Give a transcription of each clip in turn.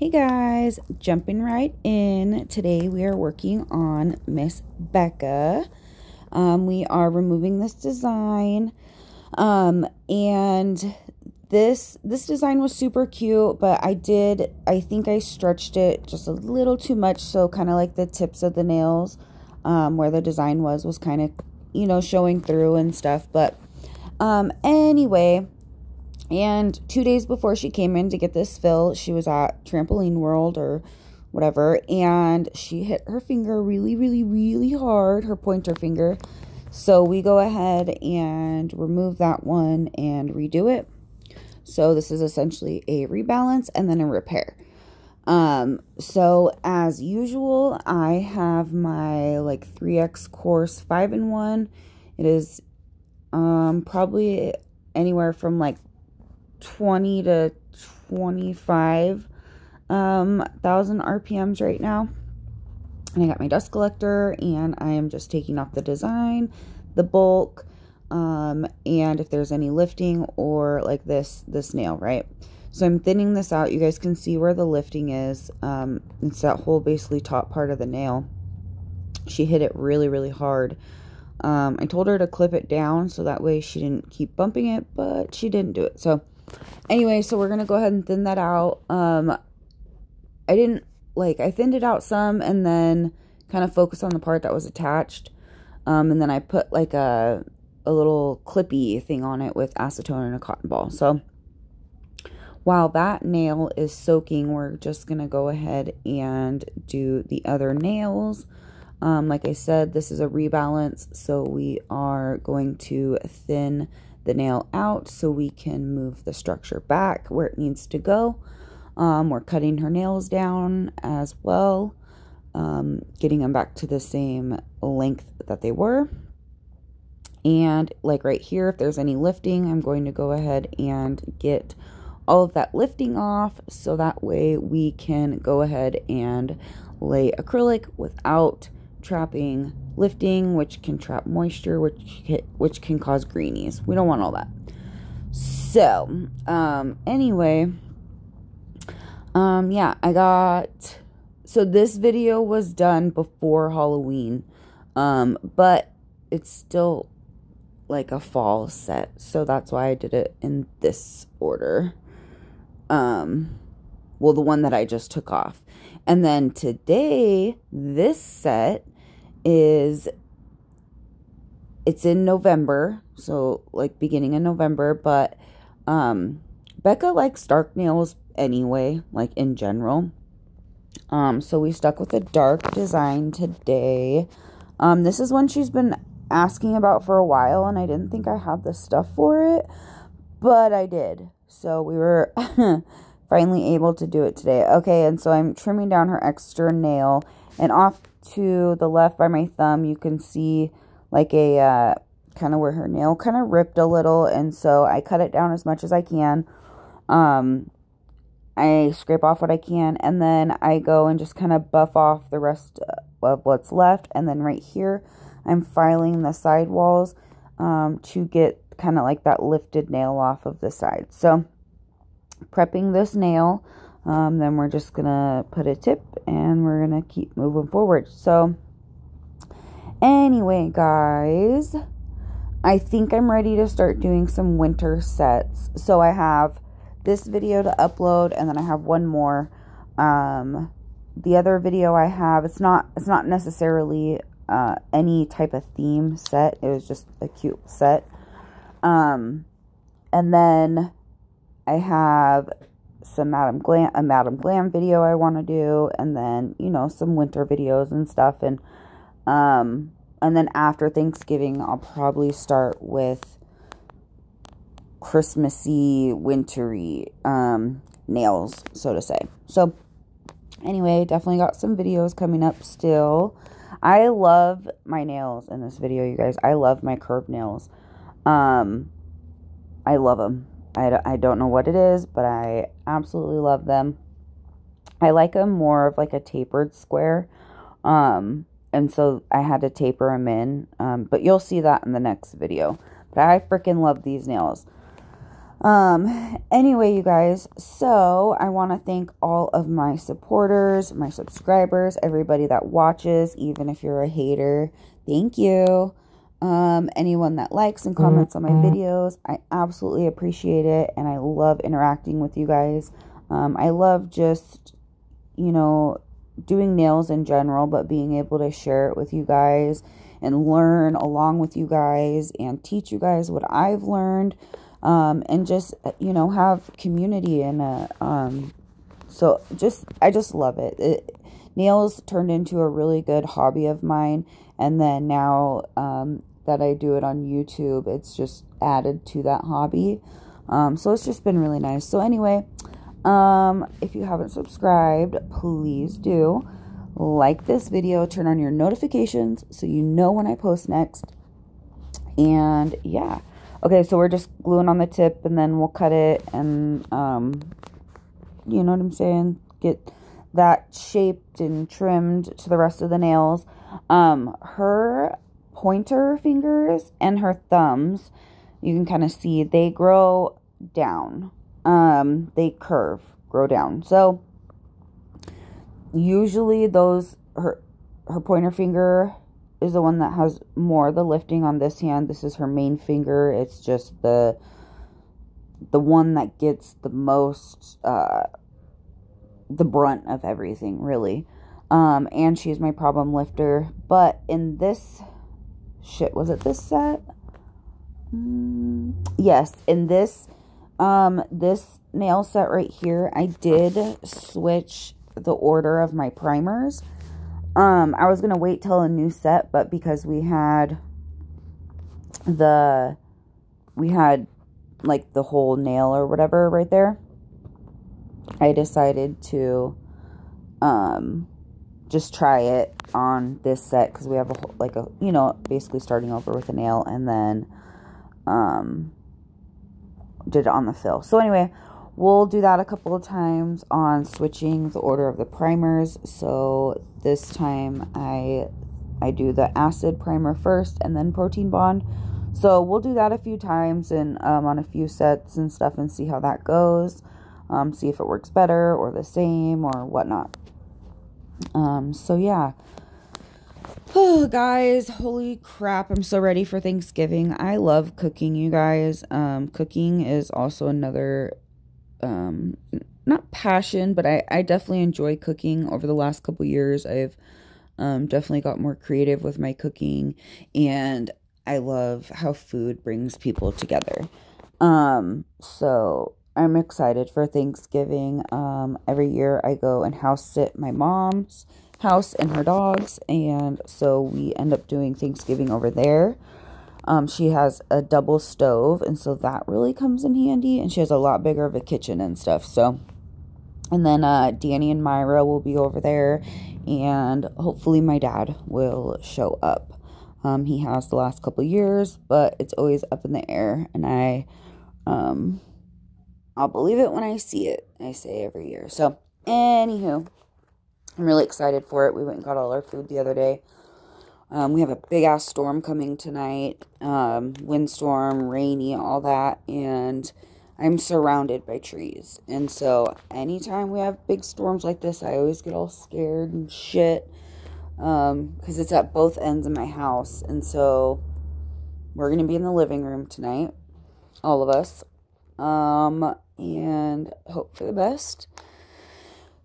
Hey guys, jumping right in. Today we are working on Miss Becca. Um, we are removing this design. Um, and this this design was super cute, but I did I think I stretched it just a little too much, so kind of like the tips of the nails um, where the design was was kind of you know showing through and stuff. But um, anyway, and two days before she came in to get this fill, she was at Trampoline World or whatever, and she hit her finger really, really, really hard, her pointer finger. So we go ahead and remove that one and redo it. So this is essentially a rebalance and then a repair. Um, so as usual, I have my like 3X coarse 5 in 1. It is um probably anywhere from like 20 to 25 um, thousand RPMs right now. And I got my dust collector and I am just taking off the design, the bulk, um, and if there's any lifting or like this, this nail, right? So I'm thinning this out. You guys can see where the lifting is. Um, it's that whole basically top part of the nail. She hit it really, really hard. Um, I told her to clip it down so that way she didn't keep bumping it, but she didn't do it. So anyway, so we're going to go ahead and thin that out. Um, I didn't, like, I thinned it out some and then kind of focused on the part that was attached. Um, and then I put, like, a, a little clippy thing on it with acetone and a cotton ball. So, while that nail is soaking, we're just going to go ahead and do the other nails. Um, like I said, this is a rebalance, so we are going to thin the nail out so we can move the structure back where it needs to go. Um, we're cutting her nails down as well, um, getting them back to the same length that they were. And like right here, if there's any lifting, I'm going to go ahead and get all of that lifting off so that way we can go ahead and lay acrylic without trapping lifting, which can trap moisture, which can, which can cause greenies. We don't want all that. So, um, anyway, um, yeah, I got, so this video was done before Halloween, um, but it's still like a fall set, so that's why I did it in this order. Um, well, the one that I just took off. And then today, this set is it's in November, so like beginning of November, but um Becca likes dark nails anyway, like in general. Um so we stuck with a dark design today. Um this is one she's been asking about for a while and I didn't think I had the stuff for it, but I did. So we were finally able to do it today. Okay, and so I'm trimming down her extra nail and off to the left by my thumb, you can see like a uh, kind of where her nail kind of ripped a little. And so I cut it down as much as I can. Um, I scrape off what I can and then I go and just kind of buff off the rest of what's left. And then right here, I'm filing the side walls um, to get kind of like that lifted nail off of the side. So prepping this nail um, then we're just gonna put a tip and we're gonna keep moving forward. So anyway guys I think I'm ready to start doing some winter sets. So I have this video to upload and then I have one more. Um, the other video I have it's not it's not necessarily uh, any type of theme set. It was just a cute set. Um, and then I have some Madam Glam a Madam Glam video I want to do and then you know some winter videos and stuff. And um and then after Thanksgiving I'll probably start with Christmassy wintry um nails so to say. So anyway definitely got some videos coming up still. I love my nails in this video you guys. I love my curved nails. Um I love them I, I don't know what it is, but I absolutely love them. I like them more of like a tapered square. Um, and so I had to taper them in. Um, but you'll see that in the next video. But I freaking love these nails. Um, anyway, you guys, so I want to thank all of my supporters, my subscribers, everybody that watches, even if you're a hater. Thank you. Um, anyone that likes and comments on my mm-hmm. videos, I absolutely appreciate it, and I love interacting with you guys. Um, I love just, you know, doing nails in general, but being able to share it with you guys and learn along with you guys and teach you guys what I've learned um, and just you know have community and um, so just I just love it. it. Nails turned into a really good hobby of mine, and then now um, that I do it on YouTube, it's just added to that hobby. Um, so it's just been really nice. So anyway, um, if you haven't subscribed, please do like this video, turn on your notifications so you know when I post next. And yeah. Okay, so we're just gluing on the tip and then we'll cut it and, um, you know what I'm saying? Get that shaped and trimmed to the rest of the nails. Um, her pointer fingers and her thumbs, you can kind of see, they grow down. Um, they curve, grow down. So, usually those, her, her pointer finger is the one that has more the lifting on this hand. This is her main finger. It's just the the one that gets the most uh the brunt of everything, really. Um and she's my problem lifter, but in this shit, was it this set? Mm, yes, in this um this nail set right here, I did switch the order of my primers um, I was going to wait till a new set, but because we had the, we had like the whole nail or whatever right there, I decided to, um, just try it on this set because we have a whole, like a, you know, basically starting over with a nail and then, um, did it on the fill. So anyway, We'll do that a couple of times on switching the order of the primers. So this time I I do the acid primer first and then protein bond. So we'll do that a few times and um, on a few sets and stuff and see how that goes. Um, see if it works better or the same or whatnot. Um, so yeah. Oh, guys, holy crap. I'm so ready for Thanksgiving. I love cooking, you guys. Um, cooking is also another um, not passion, but I, I definitely enjoy cooking. Over the last couple years, I've um, definitely got more creative with my cooking, and I love how food brings people together. Um, so I'm excited for Thanksgiving. Um, every year I go and house sit my mom's house and her dogs, and so we end up doing Thanksgiving over there. Um, she has a double stove, and so that really comes in handy. And she has a lot bigger of a kitchen and stuff. So, and then uh, Danny and Myra will be over there, and hopefully my dad will show up. Um, he has the last couple years, but it's always up in the air, and I, um, I'll believe it when I see it. I say every year. So, anywho, I'm really excited for it. We went and got all our food the other day. Um, we have a big ass storm coming tonight, um, windstorm, rainy, all that, and I'm surrounded by trees. And so, anytime we have big storms like this, I always get all scared and shit because um, it's at both ends of my house. And so, we're going to be in the living room tonight, all of us, um, and hope for the best.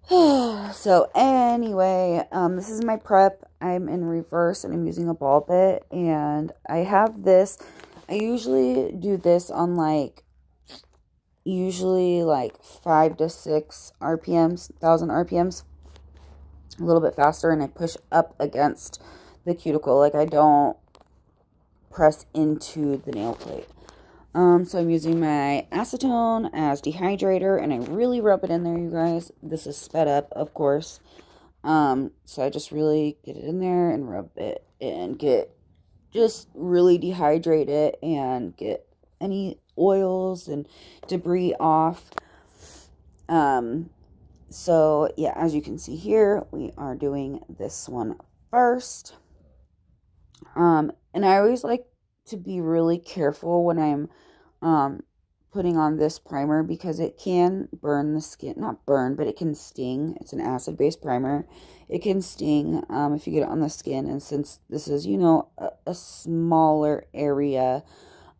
so anyway, um, this is my prep. I'm in reverse and I'm using a ball bit and I have this. I usually do this on like, usually like five to six RPMs, thousand RPMs, a little bit faster and I push up against the cuticle. Like I don't press into the nail plate. Um, so I'm using my acetone as dehydrator, and I really rub it in there, you guys. This is sped up, of course. Um, so I just really get it in there and rub it and get, just really dehydrate it and get any oils and debris off. Um, so yeah, as you can see here, we are doing this one first. Um, and I always like to be really careful when I'm um, putting on this primer because it can burn the skin. Not burn, but it can sting. It's an acid-based primer. It can sting um, if you get it on the skin. And since this is, you know, a, a smaller area,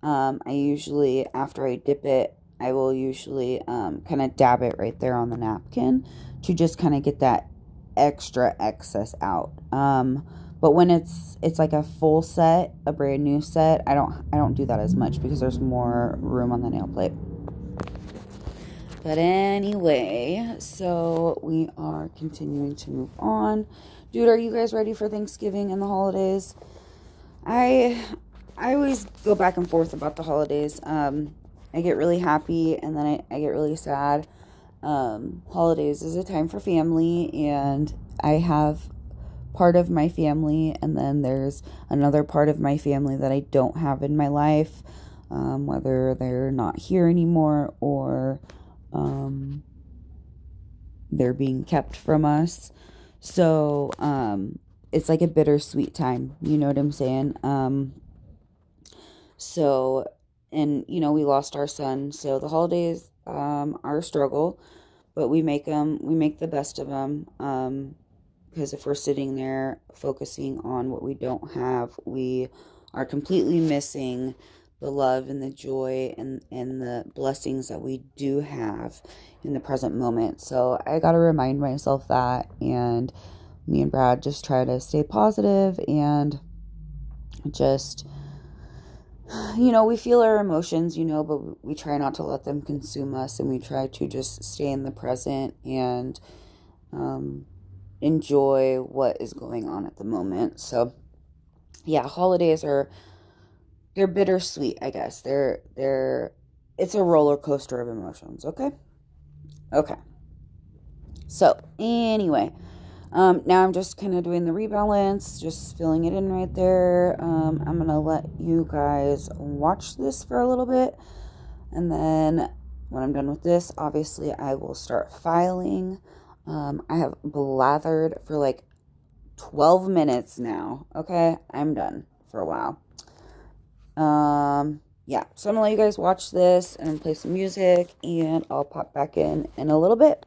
um, I usually, after I dip it, I will usually um, kind of dab it right there on the napkin to just kind of get that extra excess out. Um, but when it's it's like a full set, a brand new set, I don't I don't do that as much because there's more room on the nail plate. But anyway, so we are continuing to move on. Dude, are you guys ready for Thanksgiving and the holidays? I I always go back and forth about the holidays. Um, I get really happy and then I, I get really sad. Um, holidays is a time for family, and I have part of my family, and then there's another part of my family that I don't have in my life, um, whether they're not here anymore or um, they're being kept from us. So um, it's like a bittersweet time. You know what I'm saying? Um, so, and you know, we lost our son, so the holidays um, are a struggle, but we make them, we make the best of them. Um, because if we're sitting there focusing on what we don't have, we are completely missing the love and the joy and, and the blessings that we do have in the present moment. So I got to remind myself that. And me and Brad just try to stay positive and just you know, we feel our emotions, you know, but we try not to let them consume us and we try to just stay in the present and um, enjoy what is going on at the moment. So, yeah, holidays are they're bittersweet, I guess. They're they're it's a roller coaster of emotions, okay? Okay. So, anyway, um, now I'm just kind of doing the rebalance, just filling it in right there. Um, I'm going to let you guys watch this for a little bit. And then when I'm done with this, obviously I will start filing. Um, I have blathered for like 12 minutes now. Okay, I'm done for a while. Um, yeah, so I'm gonna let you guys watch this and play some music, and I'll pop back in in a little bit.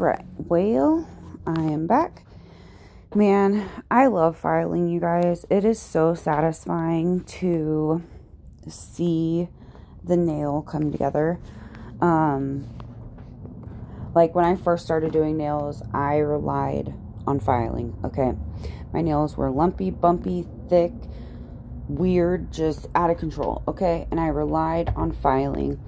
Right. Well, I am back. Man, I love filing, you guys. It is so satisfying to see the nail come together. Um, like when I first started doing nails, I relied on filing. Okay. My nails were lumpy, bumpy, thick, weird, just out of control. Okay. And I relied on filing.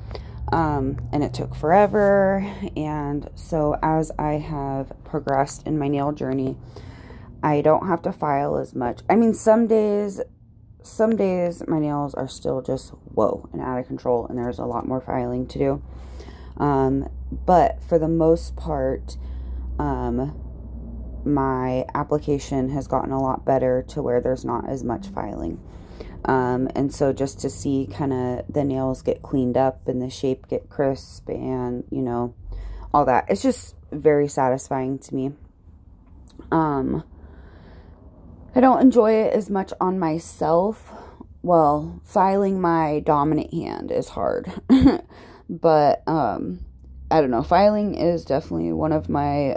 Um, and it took forever. And so as I have progressed in my nail journey, I don't have to file as much. I mean, some days, some days my nails are still just whoa and out of control, and there's a lot more filing to do. Um, but for the most part, um, my application has gotten a lot better to where there's not as much filing. Um, and so just to see kind of the nails get cleaned up and the shape get crisp and, you know, all that. It's just very satisfying to me. Um, I don't enjoy it as much on myself. Well, filing my dominant hand is hard. but, um, I don't know. Filing is definitely one of my,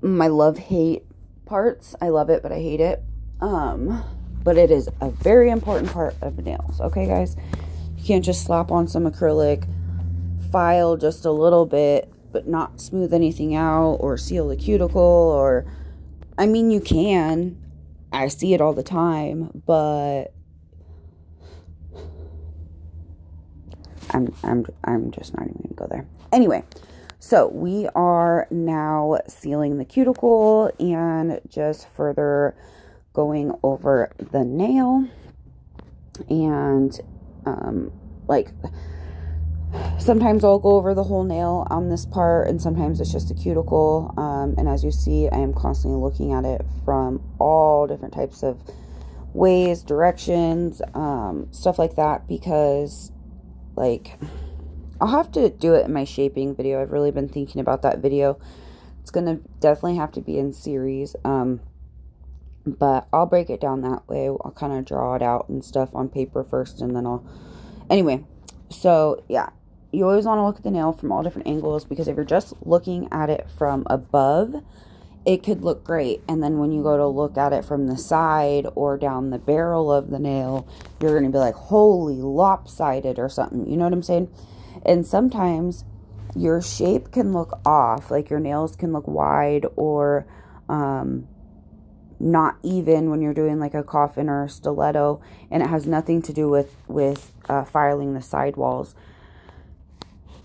my love-hate parts. I love it, but I hate it. Um, but it is a very important part of nails. Okay, guys? You can't just slap on some acrylic, file just a little bit, but not smooth anything out or seal the cuticle or I mean you can. I see it all the time, but I'm I'm I'm just not even going to go there. Anyway, so we are now sealing the cuticle and just further going over the nail and um, like sometimes I'll go over the whole nail on this part and sometimes it's just a cuticle. Um, and as you see I am constantly looking at it from all different types of ways directions um, stuff like that because like I'll have to do it in my shaping video. I've really been thinking about that video. It's gonna definitely have to be in series. Um, but I'll break it down that way. I'll kind of draw it out and stuff on paper first and then I'll... Anyway, so yeah, you always want to look at the nail from all different angles because if you're just looking at it from above, it could look great. And then when you go to look at it from the side or down the barrel of the nail, you're going to be like, holy lopsided or something. You know what I'm saying? And sometimes your shape can look off, like your nails can look wide or um, not even when you're doing like a coffin or a stiletto and it has nothing to do with with uh, filing the sidewalls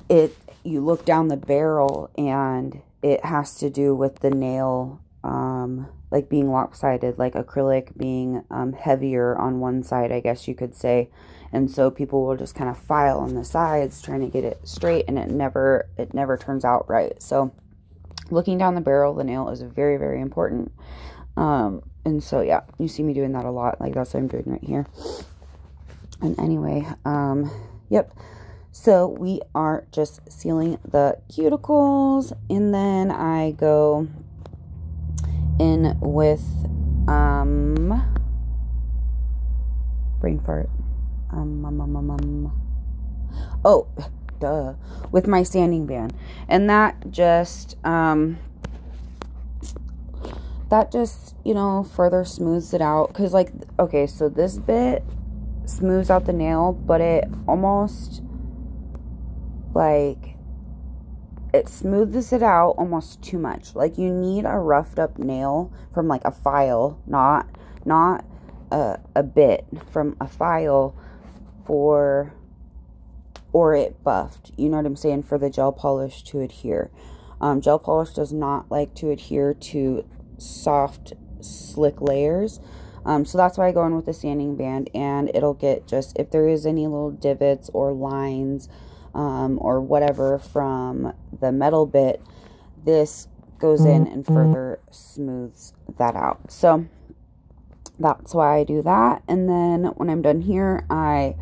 it you look down the barrel and it has to do with the nail um, like being lopsided like acrylic being um, heavier on one side i guess you could say. And so people will just kind of file on the sides trying to get it straight and it never it never turns out right. So looking down the barrel the nail is very very important um, and so, yeah, you see me doing that a lot. Like, that's what I'm doing right here. And anyway, um, yep. So, we are just sealing the cuticles. And then I go in with, um, brain fart. Um, um, um, um. Oh, duh. With my sanding band. And that just, um, that just, you know, further smooths it out. Because, like, okay, so this bit smooths out the nail, but it almost, like, it smooths it out almost too much. Like, you need a roughed up nail from, like, a file, not, not a, a bit from a file for, or it buffed. You know what I'm saying? For the gel polish to adhere. Um, gel polish does not like to adhere to soft, slick layers. Um, so that's why I go in with the sanding band and it'll get just, if there is any little divots or lines um, or whatever from the metal bit, this goes in and further smooths that out. So that's why I do that. And then when I'm done here, I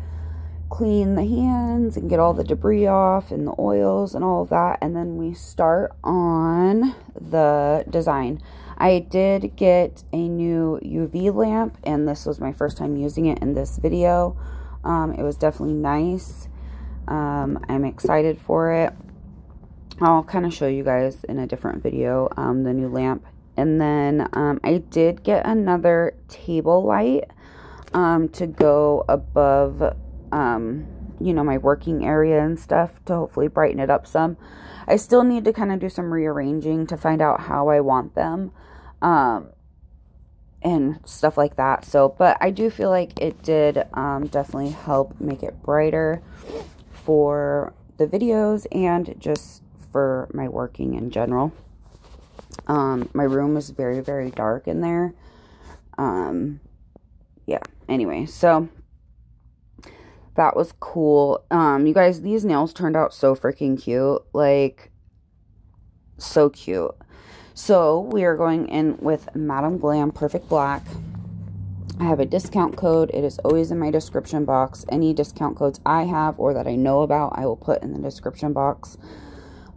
clean the hands and get all the debris off and the oils and all of that. And then we start on the design. I did get a new UV lamp, and this was my first time using it in this video. Um, it was definitely nice. Um, I'm excited for it. I'll kind of show you guys in a different video um, the new lamp. And then um, I did get another table light um, to go above, um, you know, my working area and stuff to hopefully brighten it up some. I still need to kind of do some rearranging to find out how I want them um, and stuff like that. So, but I do feel like it did um, definitely help make it brighter for the videos and just for my working in general. Um, my room is very, very dark in there. Um, yeah, anyway, so that was cool. Um, you guys, these nails turned out so freaking cute. Like, so cute. So, we are going in with Madam Glam Perfect Black. I have a discount code. It is always in my description box. Any discount codes I have or that I know about, I will put in the description box.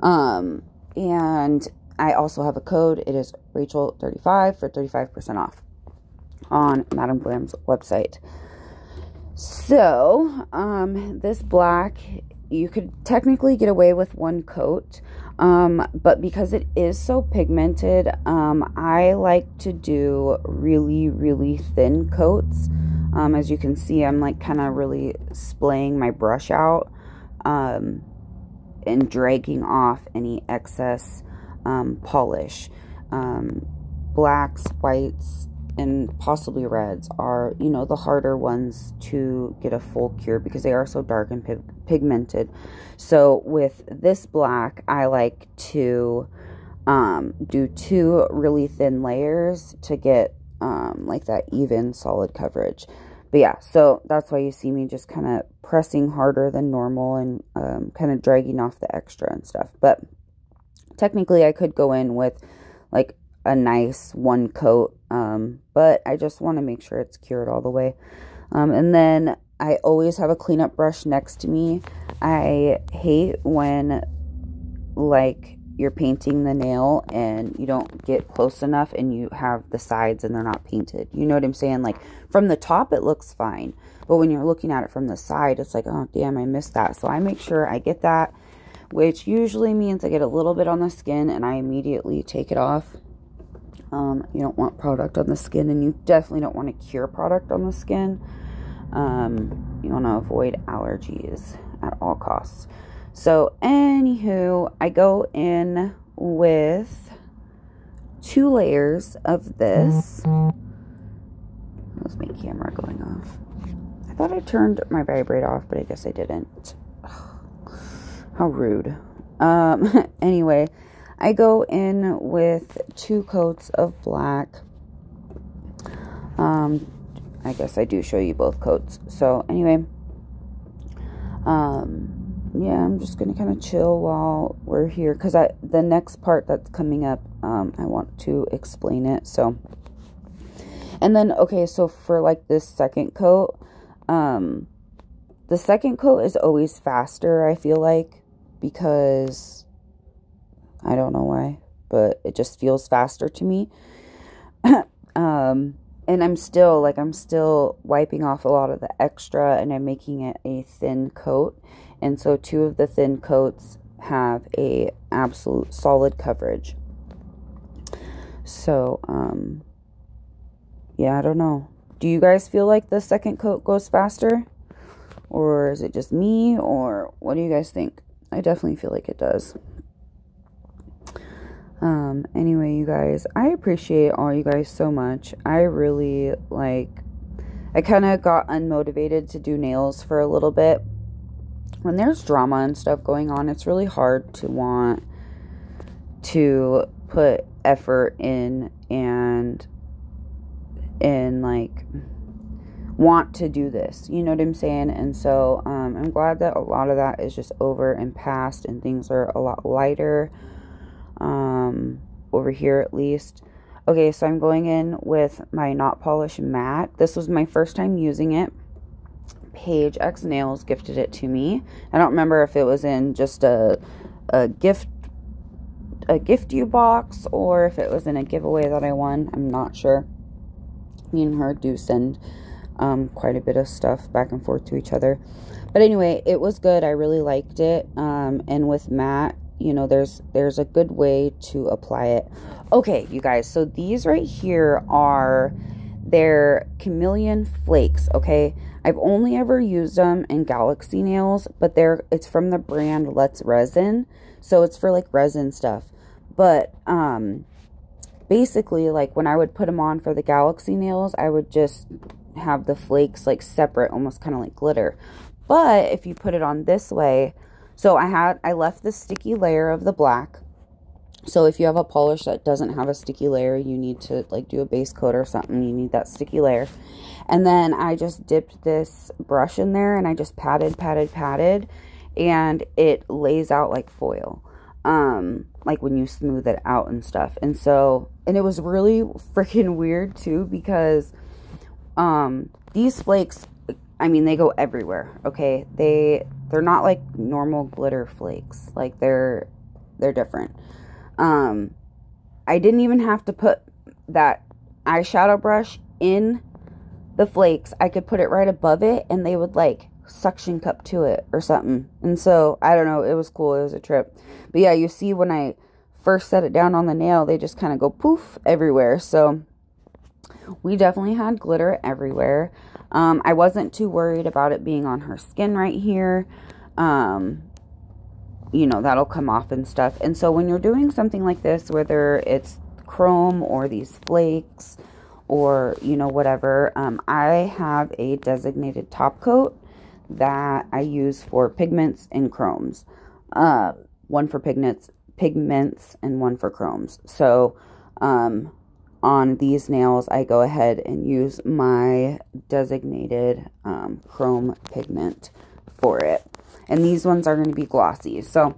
Um, and I also have a code. It is Rachel35 for 35% off on Madam Glam's website. So, um, this black, you could technically get away with one coat, um, but because it is so pigmented, um, I like to do really, really thin coats. Um, as you can see, I'm like kind of really splaying my brush out um, and dragging off any excess um, polish. Blacks, whites, and possibly reds are, you know, the harder ones to get a full cure because they are so dark and pig pigmented. So with this black, I like to um, do two really thin layers to get um, like that even solid coverage. But yeah, so that's why you see me just kind of pressing harder than normal and um, kind of dragging off the extra and stuff. But technically, I could go in with like a nice one coat, um, but I just want to make sure it's cured all the way. Um, and then I always have a cleanup brush next to me. I hate when, like, you're painting the nail and you don't get close enough and you have the sides and they're not painted. You know what I'm saying? Like, from the top, it looks fine. But when you're looking at it from the side, it's like, oh, damn, I missed that. So I make sure I get that, which usually means I get a little bit on the skin and I immediately take it off. Um, you don't want product on the skin, and you definitely don't want to cure product on the skin. Um, you want to avoid allergies at all costs. So, anywho, I go in with two layers of this. What's my camera going off? I thought I turned my vibrate off, but I guess I didn't. How rude. Um, anyway, I go in with two coats of black. Um, I guess I do show you both coats. So anyway, um, yeah, I'm just gonna kind of chill while we're here because the next part that's coming up, um, I want to explain it. So, and then okay, so for like this second coat, um, the second coat is always faster. I feel like because I don't know why, but it just feels faster to me. um, and I'm still like I'm still wiping off a lot of the extra and I'm making it a thin coat. And so two of the thin coats have a absolute solid coverage. So, um yeah, I don't know. Do you guys feel like the second coat goes faster? Or is it just me? Or what do you guys think? I definitely feel like it does. Um, anyway, you guys, I appreciate all you guys so much. I really like, I kind of got unmotivated to do nails for a little bit. When there's drama and stuff going on, it's really hard to want to put effort in and, and like, want to do this. You know what I'm saying? And so um, I'm glad that a lot of that is just over and past and things are a lot lighter um, over here at least. Okay, so I'm going in with my Not Polish Matte. This was my first time using it. Paige X Nails gifted it to me. I don't remember if it was in just a, a gift a gift you box or if it was in a giveaway that I won. I'm not sure. Me and her do send um, quite a bit of stuff back and forth to each other. But anyway, it was good. I really liked it. Um, and with matte, you know, there's there's a good way to apply it. Okay, you guys, so these right here are their chameleon flakes, okay? I've only ever used them in Galaxy nails, but they're it's from the brand Let's Resin. So it's for like resin stuff. But um basically like when I would put them on for the Galaxy nails, I would just have the flakes like separate, almost kind of like glitter. But if you put it on this way, so I had I left the sticky layer of the black. So if you have a polish that doesn't have a sticky layer, you need to like do a base coat or something. You need that sticky layer. And then I just dipped this brush in there and I just patted, patted, patted and it lays out like foil. Um, like when you smooth it out and stuff. And so, and it was really freaking weird too because um these flakes I mean they go everywhere, okay? They they're not like normal glitter flakes. Like they're they're different. Um I didn't even have to put that eyeshadow brush in the flakes. I could put it right above it and they would like suction cup to it or something. And so, I don't know, it was cool. It was a trip. But yeah, you see when I first set it down on the nail, they just kind of go poof everywhere. So, we definitely had glitter everywhere. Um, I wasn't too worried about it being on her skin right here. Um, you know, that'll come off and stuff. And so when you're doing something like this, whether it's chrome or these flakes or, you know, whatever, um, I have a designated top coat that I use for pigments and chromes. Uh, one for pigments, pigments and one for chromes. So, um, on these nails, I go ahead and use my designated um, chrome pigment for it. And these ones are going to be glossy. So,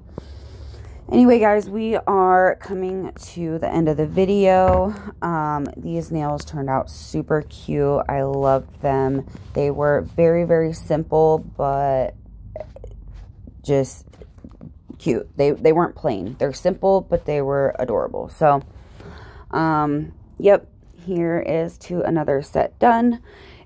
anyway, guys, we are coming to the end of the video. Um, these nails turned out super cute. I loved them. They were very, very simple, but just cute. They, they weren't plain. They're simple, but they were adorable. So, um, Yep, here is to another set done.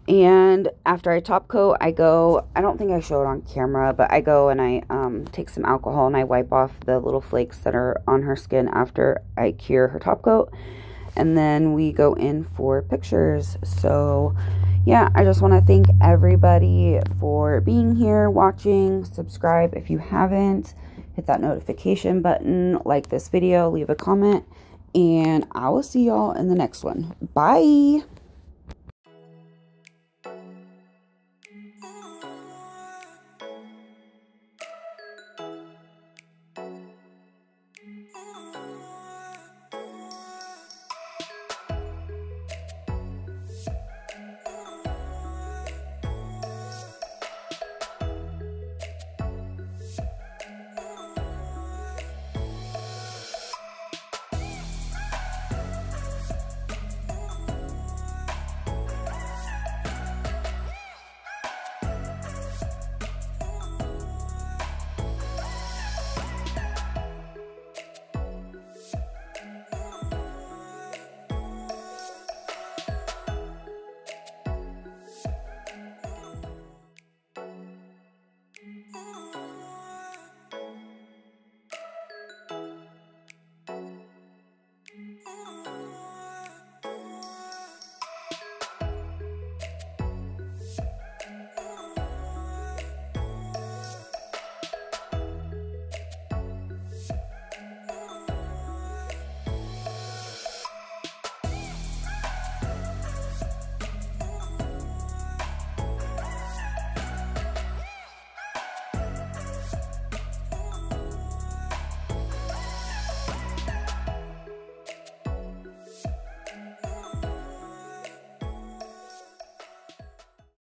And after I top coat, I go, I don't think I show it on camera, but I go and I um, take some alcohol and I wipe off the little flakes that are on her skin after I cure her top coat. And then we go in for pictures. So yeah, I just want to thank everybody for being here, watching, subscribe if you haven't, hit that notification button, like this video, leave a comment, and I will see y'all in the next one. Bye.